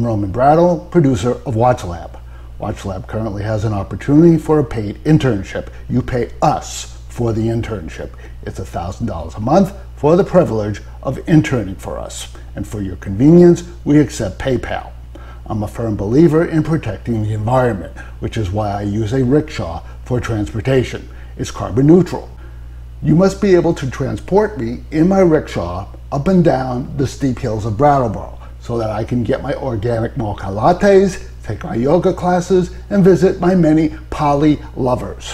I'm Roman Brattle, producer of WatchLab. WatchLab currently has an opportunity for a paid internship. You pay us for the internship. It's $1,000 a month for the privilege of interning for us. And for your convenience, we accept PayPal. I'm a firm believer in protecting the environment, which is why I use a rickshaw for transportation. It's carbon neutral. You must be able to transport me in my rickshaw up and down the steep hills of Brattleboro so that I can get my organic mocha lattes, take my yoga classes, and visit my many poly lovers.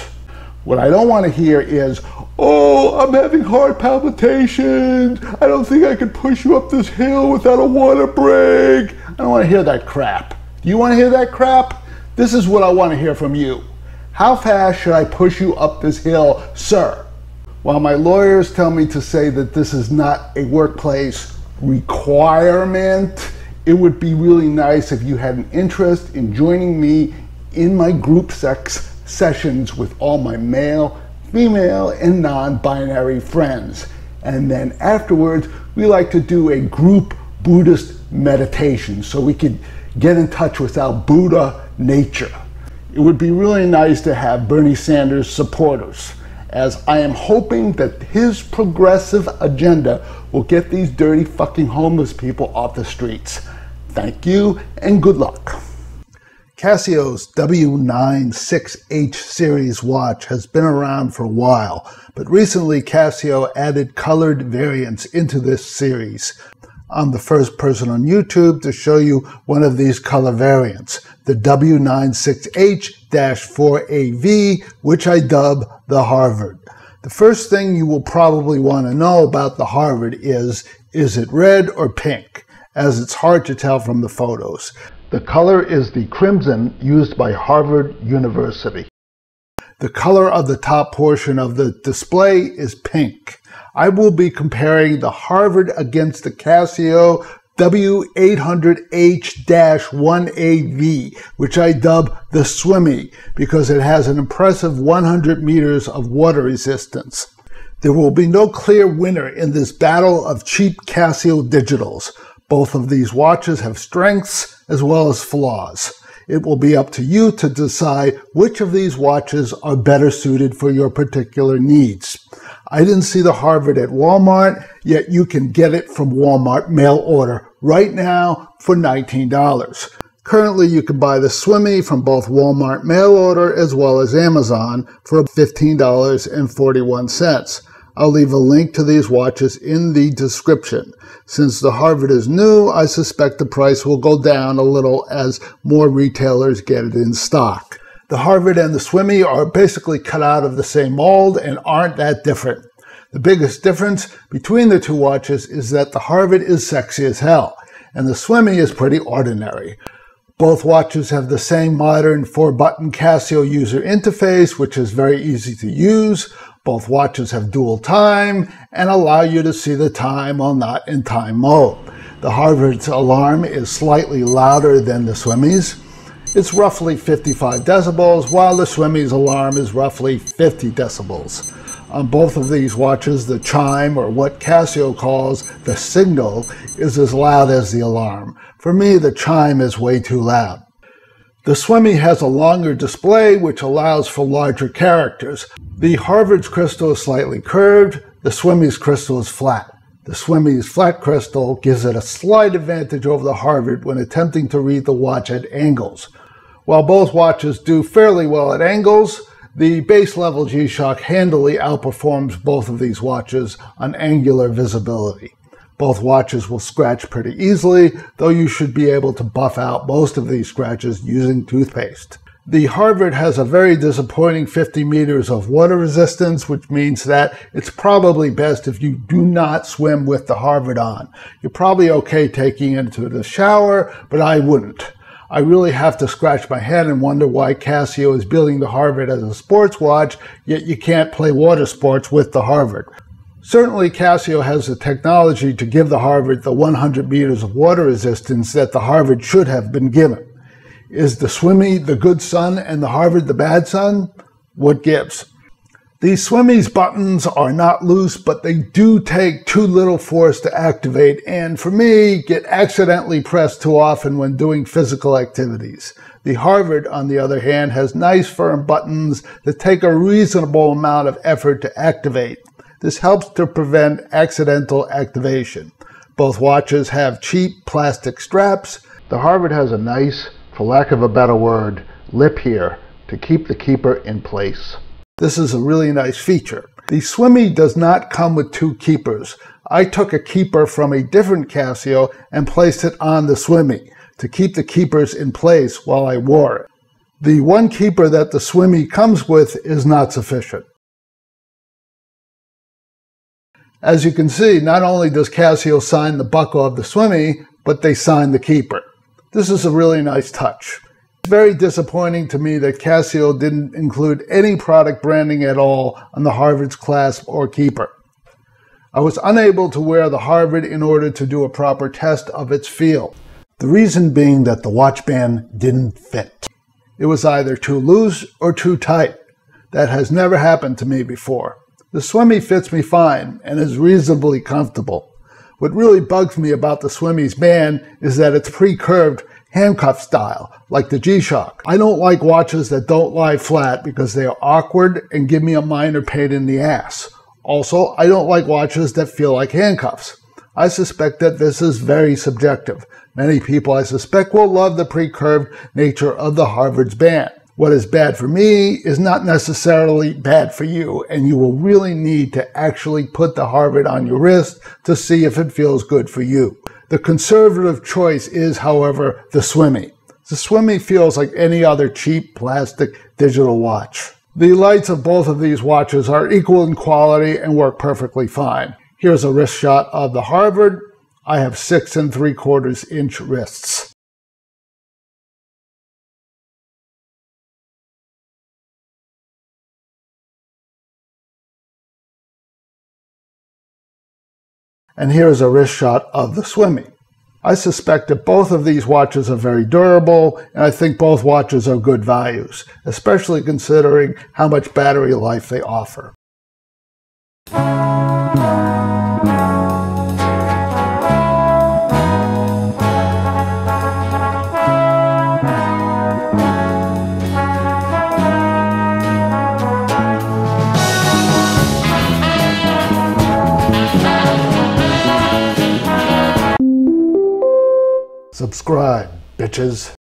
What I don't want to hear is, oh, I'm having heart palpitations. I don't think I could push you up this hill without a water break. I don't want to hear that crap. Do you want to hear that crap? This is what I want to hear from you. How fast should I push you up this hill, sir? While my lawyers tell me to say that this is not a workplace requirement, it would be really nice if you had an interest in joining me in my group sex sessions with all my male, female, and non binary friends. And then afterwards, we like to do a group Buddhist meditation so we could get in touch with our Buddha nature. It would be really nice to have Bernie Sanders supporters, as I am hoping that his progressive agenda will get these dirty fucking homeless people off the streets. Thank you and good luck. Casio's W96H series watch has been around for a while, but recently Casio added colored variants into this series. I'm the first person on YouTube to show you one of these color variants, the W96H-4AV, which I dub the Harvard. The first thing you will probably want to know about the Harvard is, is it red or pink? As it's hard to tell from the photos. The color is the crimson used by Harvard University. The color of the top portion of the display is pink. I will be comparing the Harvard against the Casio W800H-1AV, which I dub the Swimmy because it has an impressive 100 meters of water resistance. There will be no clear winner in this battle of cheap Casio digitals. Both of these watches have strengths as well as flaws. It will be up to you to decide which of these watches are better suited for your particular needs. I didn't see the Harvard at Walmart, yet you can get it from Walmart mail order right now for $19. Currently, you can buy the Swimmy from both Walmart mail order as well as Amazon for $15.41. I'll leave a link to these watches in the description. Since the Harvard is new, I suspect the price will go down a little as more retailers get it in stock. The Harvard and the Swimmy are basically cut out of the same mold and aren't that different. The biggest difference between the two watches is that the Harvard is sexy as hell, and the Swimmy is pretty ordinary. Both watches have the same modern four-button Casio user interface, which is very easy to use. Both watches have dual time and allow you to see the time while not in time mode. The Harvard's alarm is slightly louder than the Swimmy's. It's roughly 55 decibels, while the Swimmy's alarm is roughly 50 decibels. On both of these watches, the chime, or what Casio calls the signal, is as loud as the alarm. For me, the chime is way too loud. The Swimmy has a longer display, which allows for larger characters. The Harvard's crystal is slightly curved, the Swimmy's crystal is flat. The Swimmy's flat crystal gives it a slight advantage over the Harvard when attempting to read the watch at angles. While both watches do fairly well at angles, the base level G-Shock handily outperforms both of these watches on angular visibility. Both watches will scratch pretty easily, though you should be able to buff out most of these scratches using toothpaste. The Harvard has a very disappointing 50 meters of water resistance, which means that it's probably best if you do not swim with the Harvard on. You're probably okay taking it into the shower, but I wouldn't. I really have to scratch my head and wonder why Casio is building the Harvard as a sports watch, yet you can't play water sports with the Harvard. Certainly, Casio has the technology to give the Harvard the 100 meters of water resistance that the Harvard should have been given. Is the Swimmy the good son and the Harvard the bad son? What gives? These Swimmy's buttons are not loose, but they do take too little force to activate, and for me, get accidentally pressed too often when doing physical activities. The Harvard, on the other hand, has nice firm buttons that take a reasonable amount of effort to activate. This helps to prevent accidental activation. Both watches have cheap plastic straps. The Harvard has a nice, for lack of a better word, lip here to keep the keeper in place. This is a really nice feature. The Swimmy does not come with two keepers. I took a keeper from a different Casio and placed it on the Swimmy to keep the keepers in place while I wore it. The one keeper that the Swimmy comes with is not sufficient. As you can see, not only does Casio sign the buckle of the Swimmy, but they sign the keeper. This is a really nice touch. Very disappointing to me that Casio didn't include any product branding at all on the Harvard's clasp or keeper. I was unable to wear the Harvard in order to do a proper test of its feel. The reason being that the watch band didn't fit. It was either too loose or too tight. That has never happened to me before. The Swimmy fits me fine and is reasonably comfortable. What really bugs me about the Swimmy's band is that it's pre-curved handcuff style, like the G-Shock. I don't like watches that don't lie flat because they are awkward and give me a minor pain in the ass. Also, I don't like watches that feel like handcuffs. I suspect that this is very subjective. Many people, I suspect, will love the pre-curved nature of the Harvard's band. What is bad for me is not necessarily bad for you, and you will really need to actually put the Harvard on your wrist to see if it feels good for you. The conservative choice is, however, the Swimmy. The Swimmy feels like any other cheap plastic digital watch. The lights of both of these watches are equal in quality and work perfectly fine. Here's a wrist shot of the Harvard. I have six and three quarters inch wrists. And here is a wrist shot of the Swimmy. I suspect that both of these watches are very durable, and I think both watches are good values, especially considering how much battery life they offer. Subscribe, bitches.